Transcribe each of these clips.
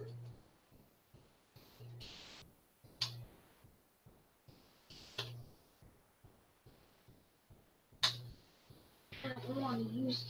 I don't want to use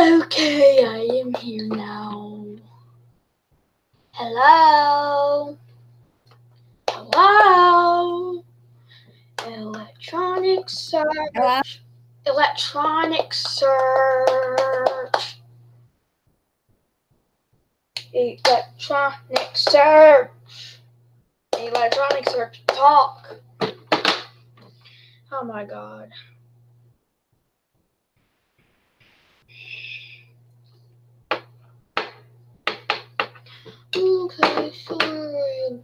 Okay, I am here now. Hello? Hello? Electronic search. Electronic search. Electronic search. Electronic search. Talk. Oh my god. Okay, sorry.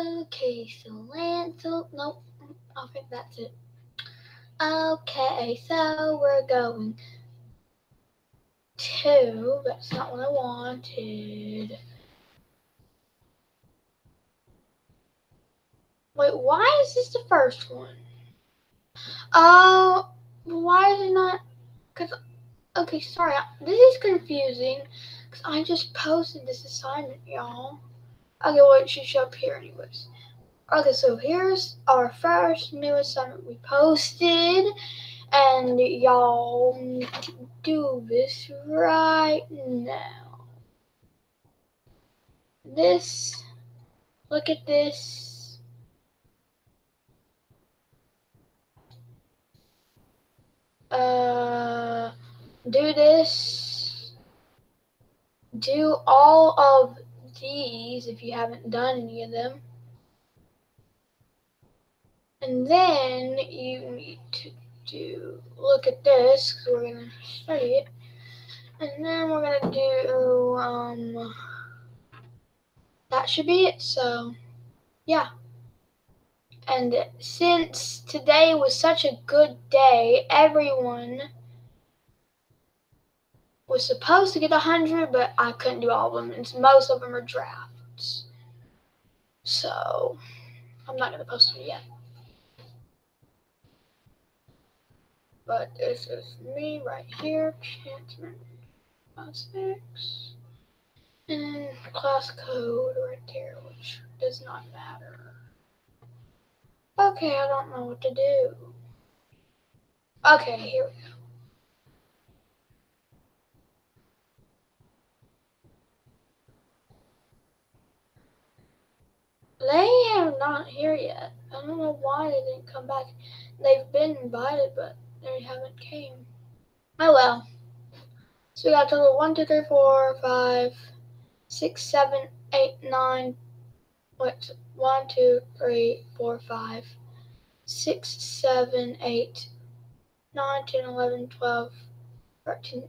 Okay, so Lancel, nope, I think that's it. Okay, so we're going to, that's not what I wanted. Wait, why is this the first one? Oh, why is it not? Because, okay, sorry, this is confusing because I just posted this assignment, y'all. Okay, well, it should show up here anyways. Okay, so here's our first new assignment we posted. And y'all do this right now. This, look at this. Uh, do this. Do all of these if you haven't done any of them. And then you need to do, look at this, because we're going to study it. And then we're going to do, um, that should be it. So, yeah. And since today was such a good day, everyone was supposed to get 100, but I couldn't do all of them. And most of them are drafts. So, I'm not going to post them yet. But this is me right here, Chancellor Cosmetics. And class code right there, which does not matter. Okay, I don't know what to do. Okay, here we go. Not here yet. I don't know why they didn't come back. They've been invited, but they haven't came. Oh well. So we got total of one, two, three, four, five, six, seven, eight, nine. Wait, one, two, three, four, five, six, seven, eight, nine, ten, eleven, twelve, thirteen,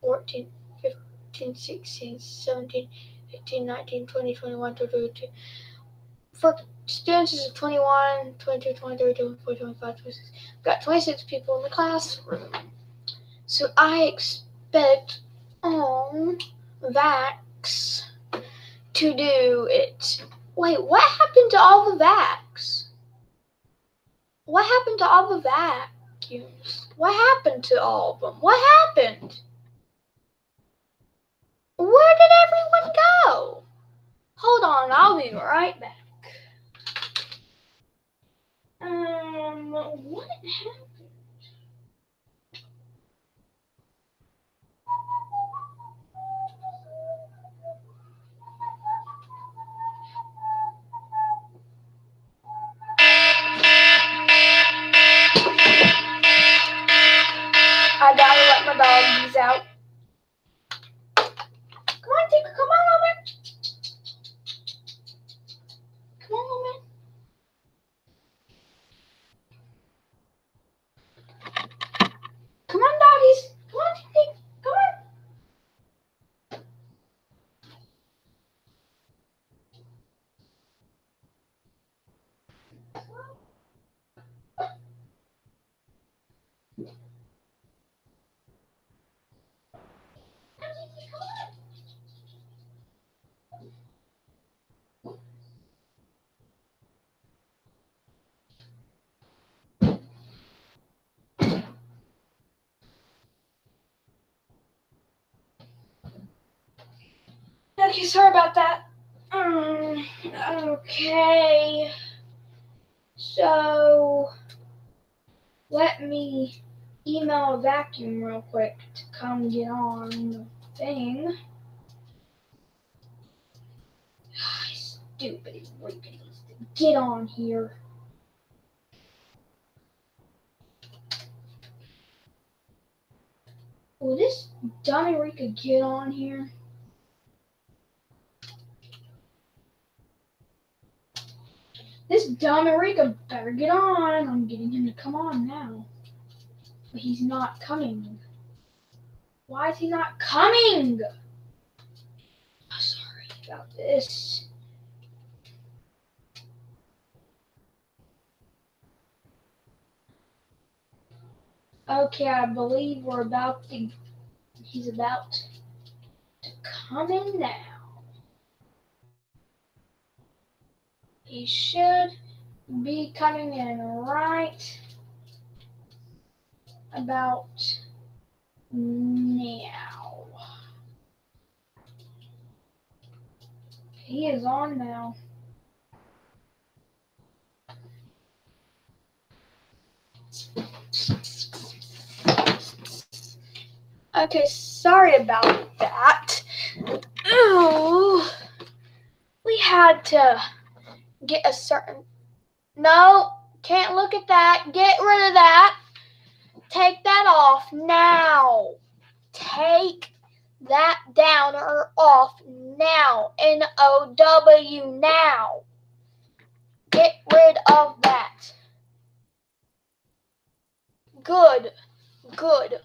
fourteen, fifteen, sixteen, seventeen, eighteen, nineteen, twenty, twenty-one, twenty-two. For students, is 21, 22, 23, 24, 25, 26. We've got 26 people in the classroom. So I expect on Vax to do it. Wait, what happened to all the Vax? What happened to all the vacuums? What happened to all of them? What happened? Where did everyone go? Hold on, I'll be right back. Um, what happened? I gotta let my doggies out. Come on, Tika, come on, Loman. Come on, Loman. Come on, doggies. Come on, Tika, come on. Okay, sorry about that. Um, okay. So, let me email a vacuum real quick to come get on the thing. Stupid Rika to get on here. Will this dummy Rika get on here? This dumb Enrica better get on. I'm getting him to come on now. But he's not coming. Why is he not coming? Oh, sorry about this. Okay, I believe we're about to. He's about to come in now. He should be coming in right about now. He is on now. Okay, sorry about that. Ooh, we had to get a certain. No, can't look at that. Get rid of that. Take that off now. Take that down or off now. N O W now. Get rid of that. Good. Good.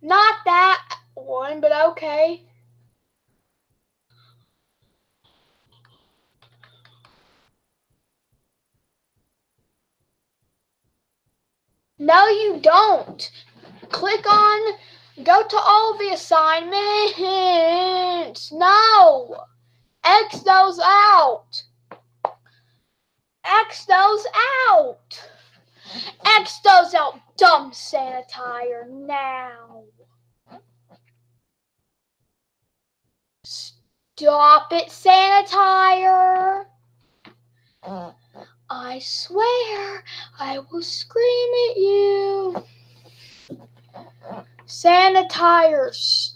Not that one, but okay. No, you don't. Click on, go to all the assignments. No. X those out. X those out. X those out, dumb sanitizer, now. Stop it, sanitizer. Uh, I swear I will scream at you. Sanitizer, stop.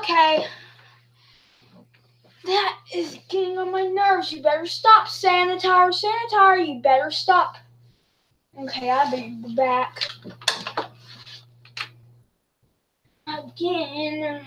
Okay. That is getting on my nerves. You better stop, sanitizer. Sanitizer, you better stop. Okay, I'll be back. Again.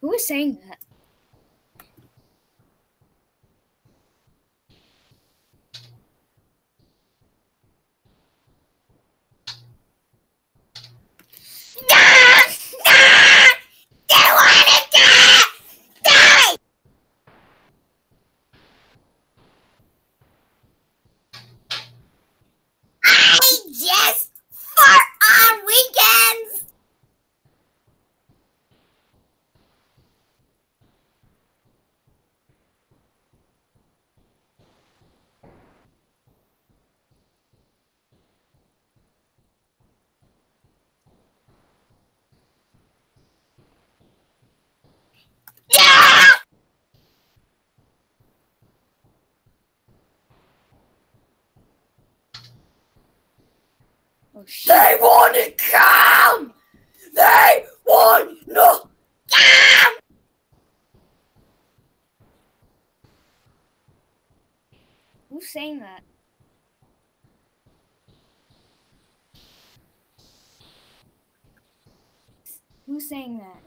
Who was saying that? just for our weekends. Yeah! Oh. They want to come! They want to come! Who's saying that? Who's saying that?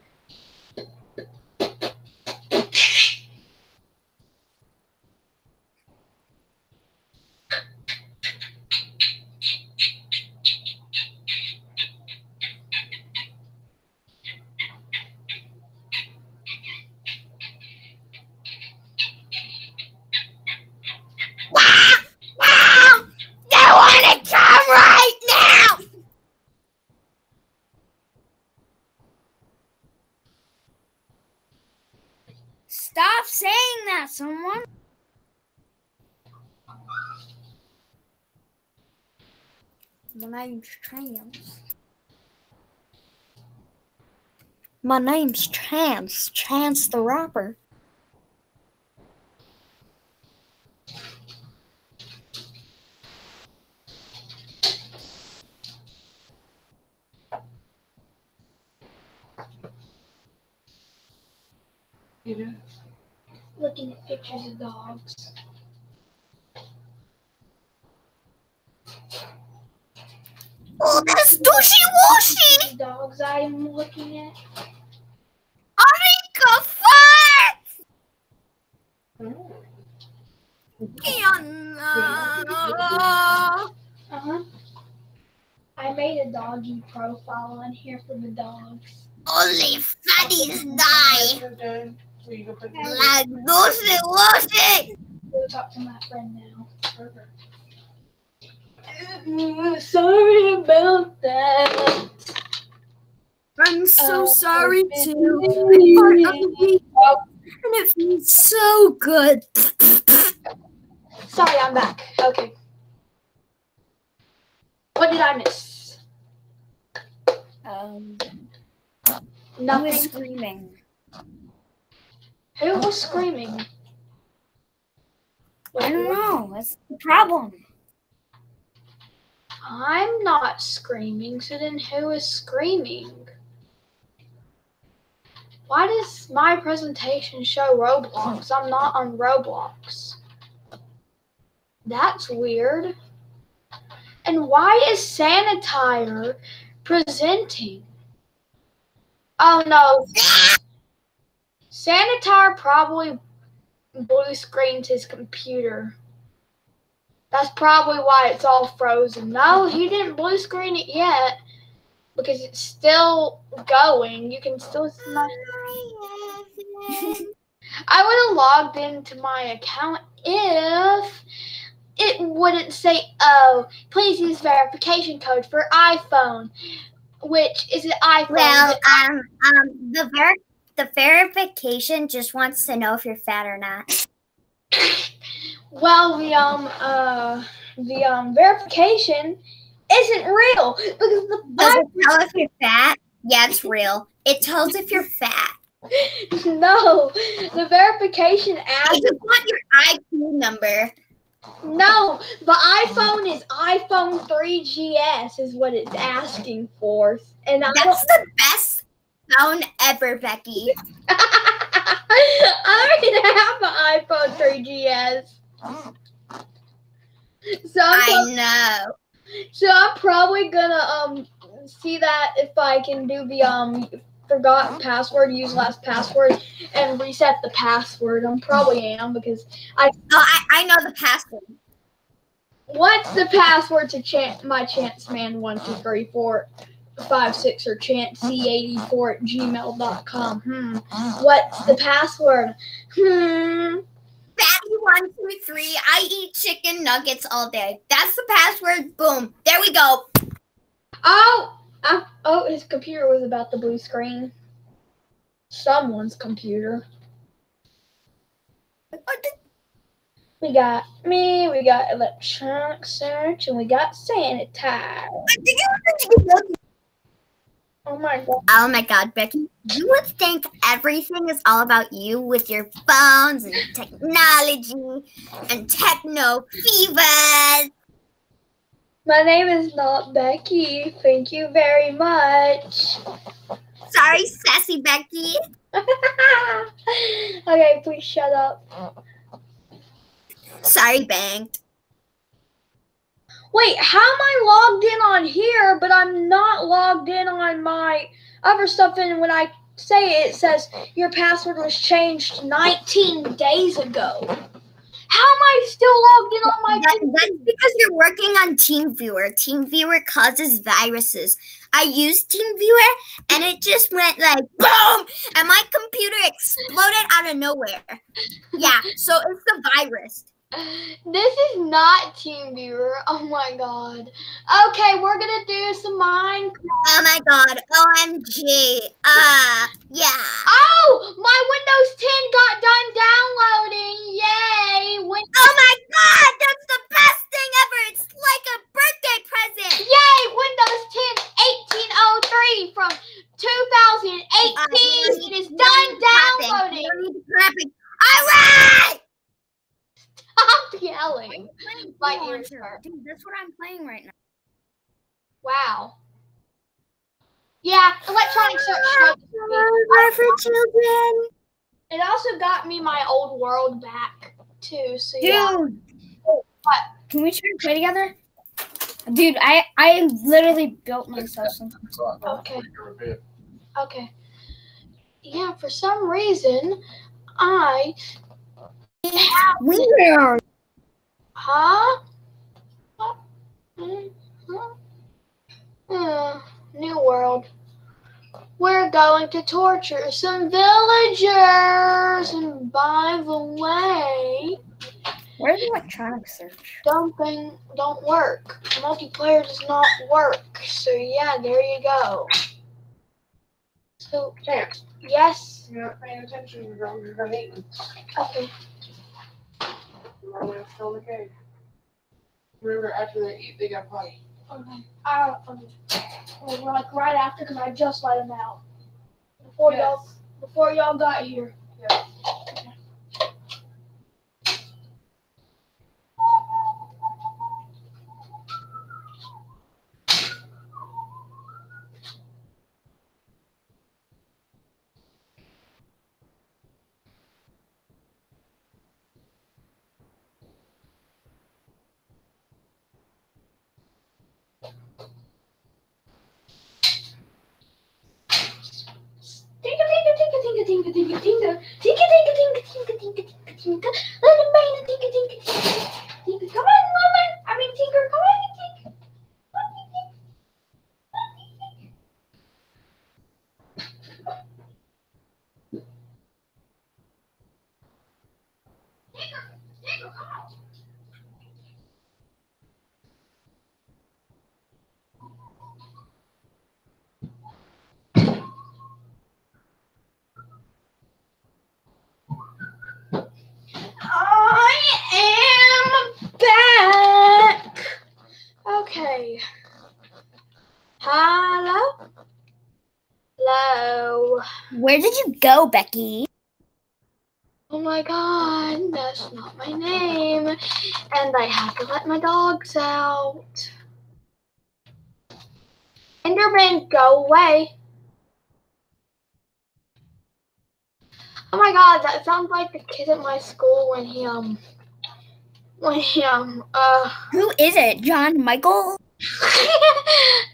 Wow! Wow! They want to come right now! Stop saying that, someone. My name's Chance. My name's Chance. Chance the Rapper. Looking at pictures of dogs. Oh, that's Dushy Dogs I'm looking at. Arika Fart! Kiana! Uh huh. I made a doggy profile on here for the dogs. Only fatties die! Okay. So you go put Like Dushy Go talk to my friend now. Sorry about that. I'm so Oh, sorry too. I'm part of the week, and it feels so good. Sorry, I'm back. Okay. What did I miss? Um, who is Nothing. screaming? Who was screaming? I don't know. What's the problem. I'm not screaming, so then who is screaming? Why does my presentation show Roblox? I'm not on Roblox. That's weird. And why is Sanitire presenting? Oh no. Sanitire probably blue screened his computer. That's probably why it's all frozen. No, he didn't blue screen it yet because it's still going. You can still. I would have logged into my account if it wouldn't say, "Oh, please use verification code for iPhone," which is an iPhone. Well, um, um, the ver- the verification just wants to know if you're fat or not. well, the um uh the um verification isn't real because the Does it tell if you're fat? Yeah, it's real. It tells if you're fat. no, the verification app. It just want your IQ number. No, the iPhone is iPhone 3GS is what it's asking for, and I. That's the best phone ever, Becky. I don't even have an iPhone 3GS. So I know. So I'm probably gonna um see that if I can do the um forgot password, use last password, and reset the password. I'm probably am because I. Oh, I, I know the password. What's the password to chant my chance man one two three four five six or chant c eighty four at gmail.com? Hmm. What's the password? Hmm. One two three. I eat chicken nuggets all day. That's the password. Boom. There we go. Oh, uh, oh, his computer was about the blue screen. Someone's computer. We got me, we got electronic search, and we got sanitize. Oh my god. Oh my god, Becky. You would think everything is all about you with your phones and technology and techno fevers. My name is not Becky. Thank you very much. Sorry, sassy Becky. okay, please shut up. Sorry, banked. Wait, how am I logged in on here, but I'm not logged in on my other stuff? And when I say it, it says your password was changed 19 days ago. How am I still logged in on my That- that's because you're working on TeamViewer. TeamViewer causes viruses. I used TeamViewer and it just went like boom, and my computer exploded out of nowhere. Yeah, so it's the virus. This is not TeamViewer. Oh my god. Okay, we're gonna do some Minecraft. Oh my god, OMG. Uh, yeah. Oh, my Windows 10 got done downloading. Yay! Win- Oh my god, that's the best thing ever. It's like a birthday present. Yay! Windows 10 1803 from 2018. it is done downloading. You need to clap. All right. Stop yelling. My ears hurt. Dude, that's what I'm playing right now. Wow. Yeah, electronic search. me. For children. It also got me my old world back too. So yeah. Dude. What? Can we try to play together? Dude, I I literally built myself something. Okay. Okay. Yeah, for some reason, I Where? huh? Huh? Mm. Hmm, new world. We're going to torture some villagers, and by the way, Where's electronic search? dumping don't work. Multiplayer does not work. So yeah, there you go. So Chance, yes, you're not paying attention, you're going, to eat them. okay. You're going the cage. Remember, after they eat, they got potty. Okay. Oh, I don't. Well, we're like right after because I just let him out before y'all before y'all got here. Hello. Hello. Where did you go, Becky? Oh my god, that's not my name. And I have to let my dogs out. Enderman, go away. Oh my god, that sounds like the kid at my school when he um when he um uh Who is it? John Michael?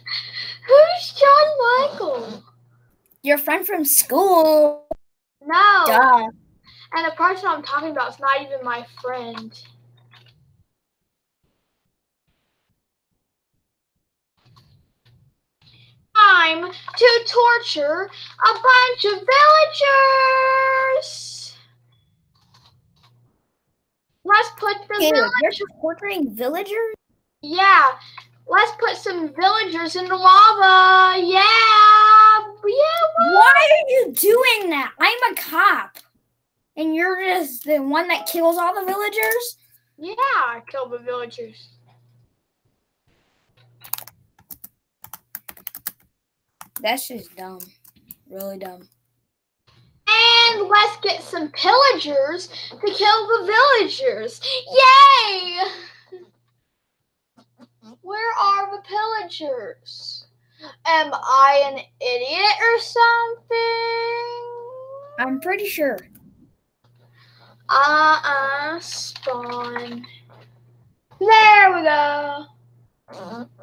Who's John Michael? Your friend from school. No. Duh. And the person I'm talking about is not even my friend. Time to torture a bunch of villagers. Let's put the Caleb, villagers. you're torturing villagers? Yeah, let's put some villagers in the lava. Yeah, yeah. Why are you doing that? I'm a cop. And you're just the one that kills all the villagers? Yeah, I kill the villagers. That's just dumb. Really dumb. And let's get some pillagers to kill the villagers. Yay! Where are the pillagers? Am I an idiot or something? I'm pretty sure. Uh-uh, spawn. There we go. Mm-hmm.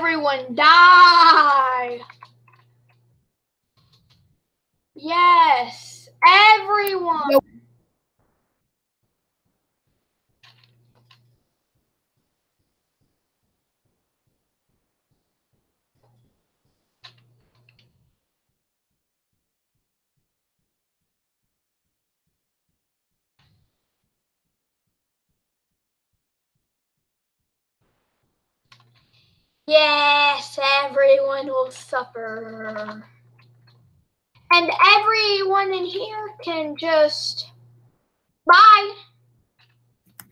Everyone die. Yes, everyone. Nope. Yes, everyone will suffer. And everyone in here can just bye.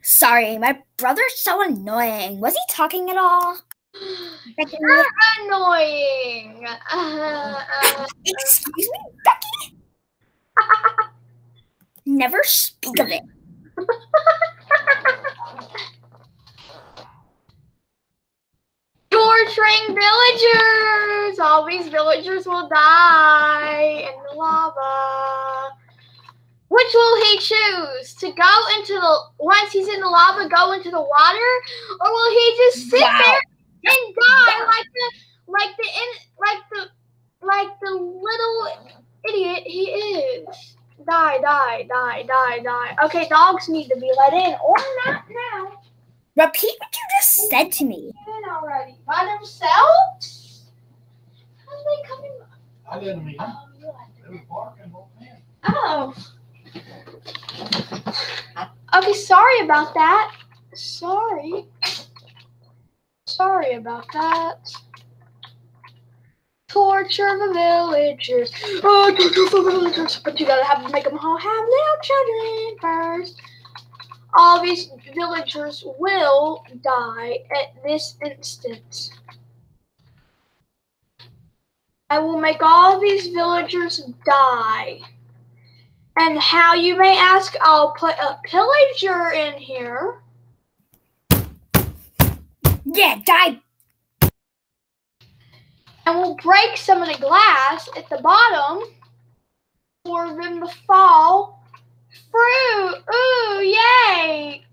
Sorry, my brother's so annoying. Was he talking at all? Becky, You're annoying. Uh, uh, Excuse me, Becky? Never speak of it. torturing villagers. All these villagers will die in the lava. Which will he choose? To go into the once he's in the lava, go into the water, or will he just sit Wow. there and die like the like the in like the like the little idiot he is? Die, die, die, die, die. Okay, dogs need to be let in, or not now. Repeat what you just said to me. in already by themselves? How are they coming? I didn't mean, Oh, you let they barking, oh man. Oh. Okay, sorry about that. Sorry. Sorry about that. Torture the villagers. Oh, torture the villagers. But you gotta have to make them all have little children first. All these villagers will die at this instant. I will make all these villagers die. And how you may ask, I'll put a pillager in here. Yeah, die. And we'll break some of the glass at the bottom for them to fall through. Ooh, yay!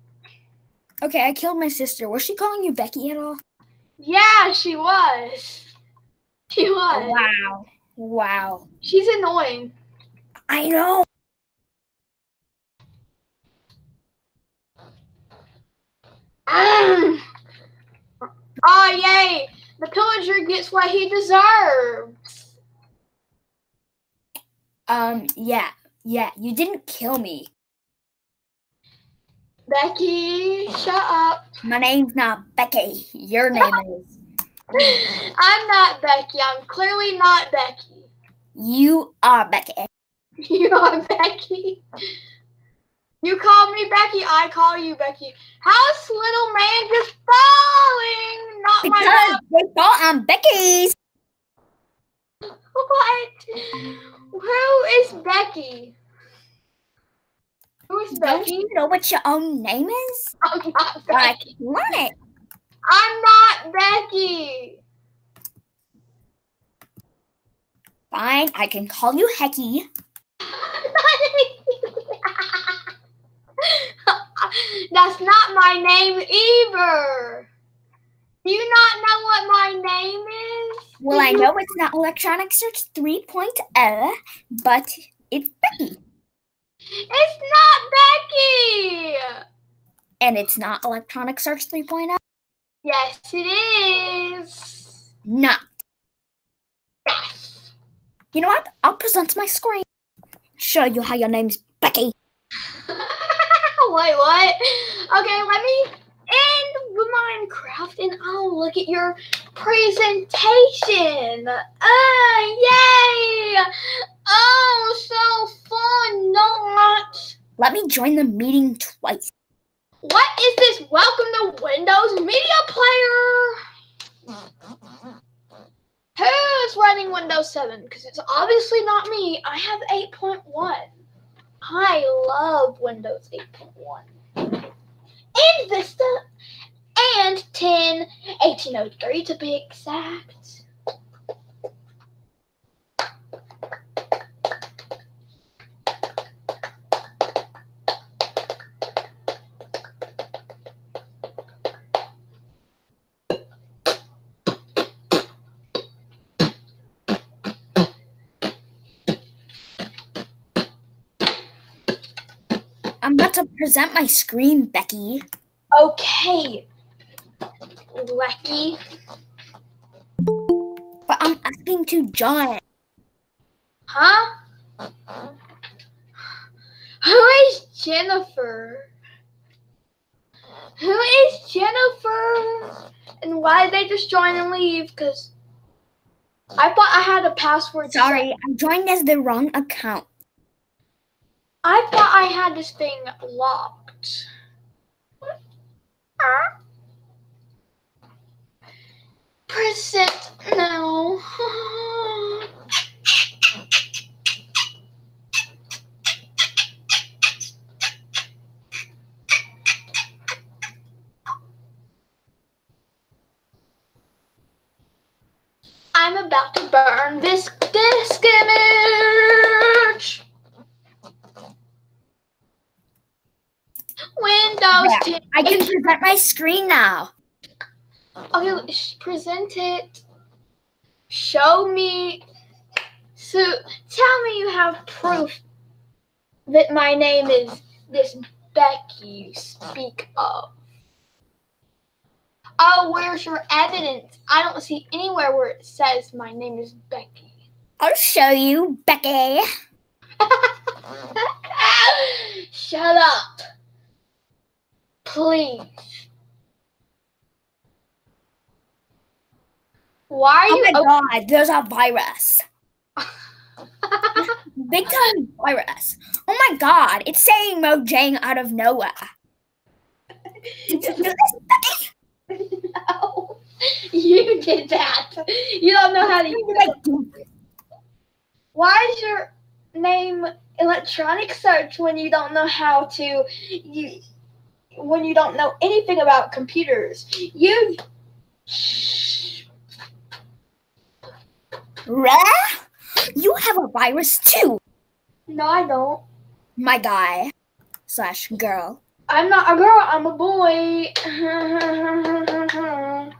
Okay, I killed my sister. Was she calling you Becky at all? Yeah, she was. She was. Wow. Wow. She's annoying. I know. Mm. Oh, yay! The pillager gets what he deserves. Um, yeah. Yeah, you didn't kill me. Becky, shut up. My name's not Becky. Your name is. I'm not Becky. I'm clearly not Becky. You are Becky. You are Becky. You call me Becky, I call you Becky. How's little man just falling? Not my Because they thought I'm Becky's. What? Who is Becky? Who is Don't Becky? you know what your own name is? I'm not Like, Becky. learn it. I'm not Becky. Fine, I can call you Hecky. That's not my name either. Do you not know what my name is? Well, I know it's not Electronic Search 3.0, but it's Becky. It's not Becky. And it's not Electronic Search oh? 3.0? Yes, it is. Not. Yes. You know what? I'll present my screen. Show you how your name's Becky. Wait, what? Okay, let me end Minecraft and I'll look at your presentation. Ah, yay! Oh, so fun! Not. Let me join the meeting twice. What is this? Welcome to Windows Media Player. Who's running Windows 7? Because it's obviously not me. I have 8.1. I love Windows 8.1. And Vista. And 10, 1803 to be exact. To present my screen, Becky. Okay. Lecky. But I'm asking to join. Huh? Who is Jennifer? Who is Jennifer? And why did they just join and leave? Because I thought I had a password. Sorry, I joined as the wrong account. I thought I had this thing locked. Huh? Present now. I'm about to burn this disk image. Windows Yeah, 10. I can present my screen now. Okay, present it. Show me. So, tell me you have proof that my name is this Becky you speak of. Oh, where's your evidence? I don't see anywhere where it says my name is Becky. I'll show you, Becky. Shut up. Please. Why are Oh my god, there's a virus. Big time virus. Oh my god, it's saying Mojang out of nowhere. Did you do this, No, you did that. You don't know how to use What did I it. Why is your name electronic search when you don't know how to you when you don't know anything about computers? You Rah? You have a virus too, No, I don't. my guy slash girl. I'm not a girl, I'm a boy.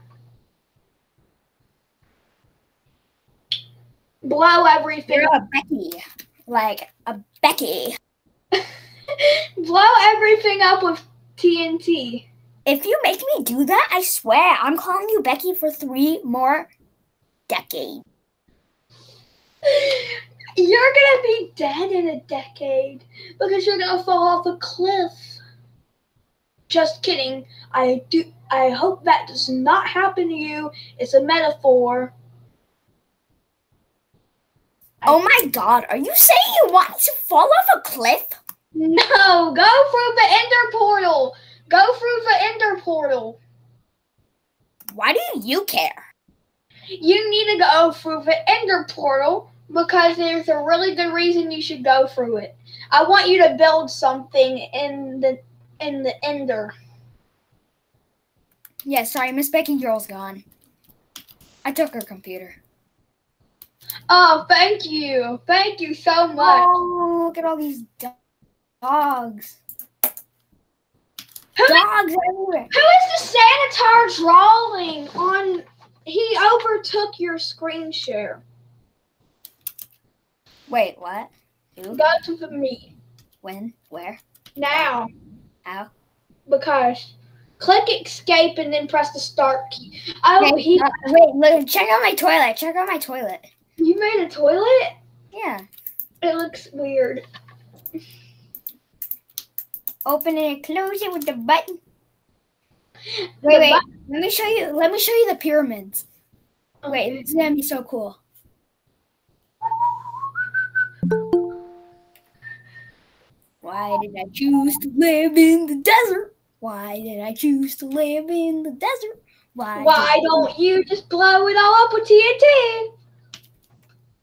Blow everything You're a Becky, like a Becky. blow everything up with TNT. If you make me do that, I swear I'm calling you Becky for three more decades. You're gonna be dead in a decade because you're gonna fall off a cliff. Just kidding. I do. I hope that does not happen to you. It's a metaphor. Oh my god, are you saying you want me to fall off a cliff? No, go through the ender portal. Go through the ender portal. Why do you care? you need to go through the Ender portal because there's a really good reason you should go through it. I want you to build something in the in the Ender. Yeah, sorry, Miss Becky Girl's gone. I took her computer. Oh, thank you, thank you so much. Oh, look at all these dogs. Who, Dogs everywhere. who is the Sanitar drawing on? He overtook your screen share. Wait, what? Who? Go to the me. When? Where? now How? because click escape and then press the start key. Oh, Wait, he uh, wait, look, check out my toilet. Check out my toilet. you made a toilet. Yeah. It looks weird. Open it and close it with the button. The Wait, wait. Let me show you. Let me show you the pyramids. Oh. Wait, this is gonna be so cool. Why did I choose to live in the desert? Why did I choose to live in the desert? Why? Why don't you just blow it all up with TNT?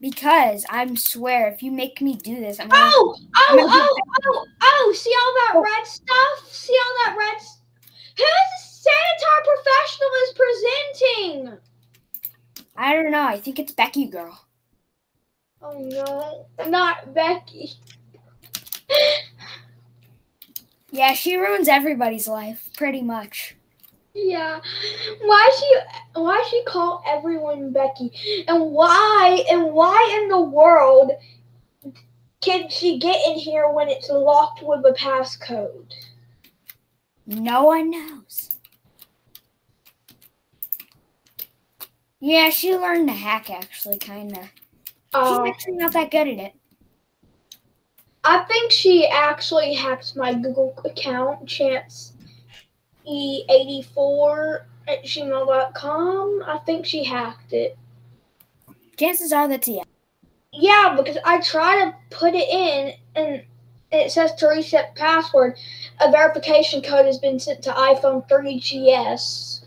Because I'm swear, if you make me do this, I'm gonna. Oh, I'm oh, oh, oh, oh! See all that oh. red stuff? See all that red? Who is the Sanitar professional is presenting? I don't know. I think it's Becky Girl. Oh no, not Becky. Yeah, she ruins everybody's life, pretty much. Yeah. Why she why she call everyone Becky? And why and why in the world can she get in here when it's locked with a passcode? No one knows. Yeah, she learned to hack actually, kinda. Uh, She's actually not that good at it. I think she actually hacked my Google account, chance e84 at gmail.com. I think she hacked it. Chances are that's yeah. Yeah, because I try to put it in and it says to reset password. A verification code has been sent to iPhone 3GS.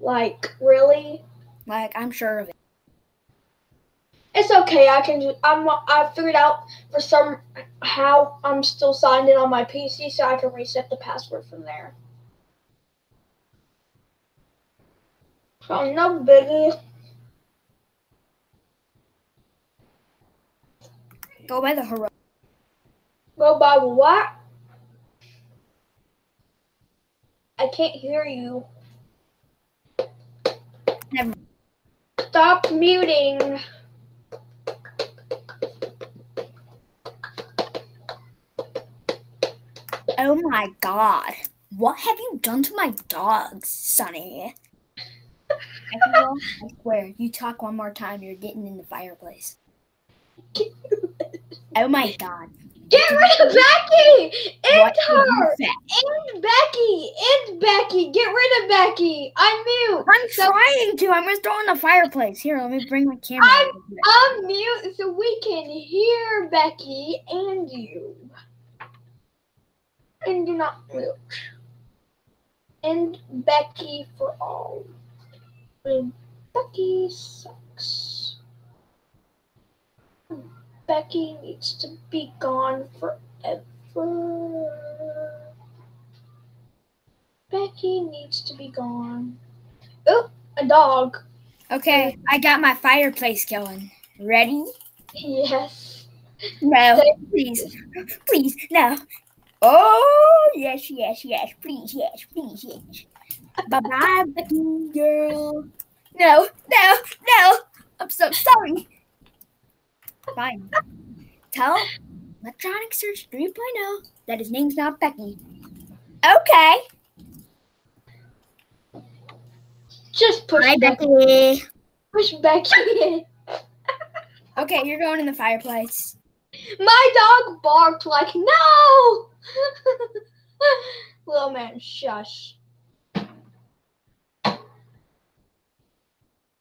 Like, really? Like I'm sure of it. It's okay. I can. ju- I'm. I figured out for some how I'm still signed in on my PC, so I can reset the password from there. So no biggie. Go by the hero. Go by what? I can't hear you. Never. Stop muting. Oh my god. What have you done to my dogs, Sonny? I swear, you talk one more time, you're getting in the fireplace. Oh my god. Get rid of Becky! End her! End Becky! End Becky! Get rid of Becky! I'm mute! I'm So- trying to. I'm just throwing the fireplace. Here, let me bring my camera. I'm mute so we can hear Becky and you. And do not mute. And Becky for all. And Becky sucks. Becky needs to be gone forever. Becky needs to be gone. Oh, a dog. Okay, I got my fireplace going. Ready? Yes. No, please, please, no. Oh yes, yes, yes, please, yes, please, yes. Bye bye, Becky girl. No, no, no. I'm so sorry. Fine. Tell Electronic Search 3.0 that his name's not Becky. Okay. Just push Hi, Becky. Becky. Push Becky in. Okay, you're going in the fireplace. My dog barked like no. Little man, shush.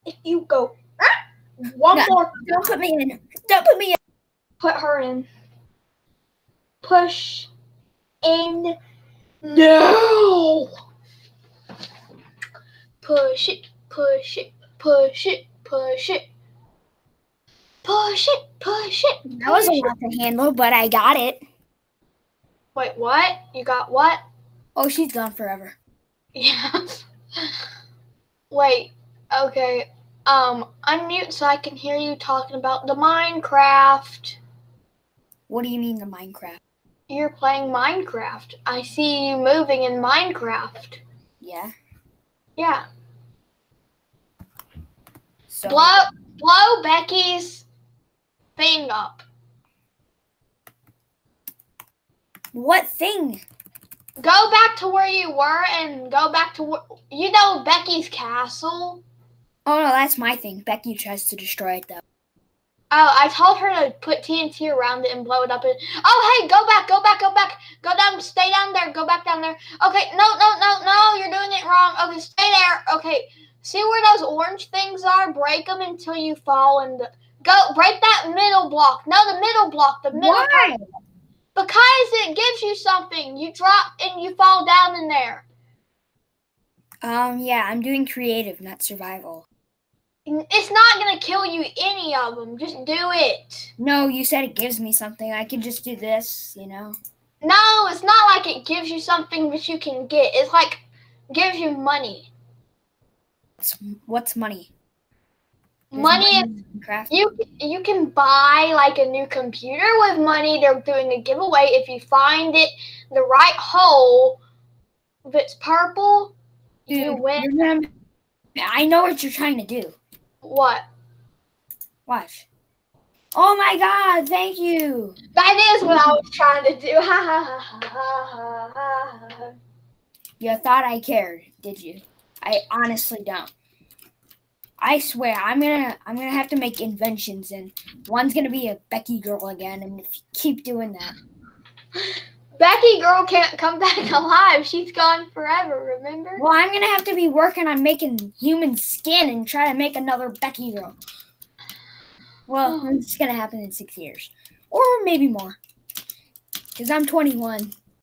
If you go "Ah!" one No. more, Don't put me in. Don't put me in. put her in. Push in. No. push it, push it, push it, push it. Push it, push it. That was a lot to handle, but I got it. Wait, what? You got what? Oh, she's gone forever. Yeah. Wait, okay. Um, unmute so I can hear you talking about the Minecraft. What do you mean the Minecraft? You're playing Minecraft. I see you moving in Minecraft. Yeah. Yeah. So Blow blow Becky's thing up. What thing? Go back to where you were and go back to wh- you know Becky's castle. Oh no, that's my thing. Becky tries to destroy it though. Oh, I told her to put TNT around it and blow it up. And oh, hey, go back, go back, go back, go down, stay down there, go back down there. Okay, no, no, no, no, you're doing it wrong. Okay, stay there. Okay, see where those orange things are? Break them until you fall and go break that middle block. No, the middle block, the middle. Why? Because it gives you something. You drop and you fall down in there. Um, yeah, I'm doing creative, not survival. It's not gonna kill you any of them. Just do it. No, you said it gives me something. I can just do this, you know. No, it's not like it gives you something that you can get. It's like gives you money. What's, what's money? Money is in Minecraft. you you can buy like a new computer with money. They're doing a giveaway if you find it the right hole. If it's purple, you Dude, win. you're gonna- I know what you're trying to do. What? Watch. Oh my god, thank you. That is what I was trying to do. You thought I cared, did you? I honestly don't. I swear, I'm gonna I'm gonna have to make inventions and one's gonna be a Becky girl again and if you keep doing that. Becky girl can't come back alive. She's gone forever. Remember? Well, I'm gonna have to be working on making human skin and try to make another Becky girl. Well, oh. it's gonna happen in six years. Or maybe more. Because I'm 21.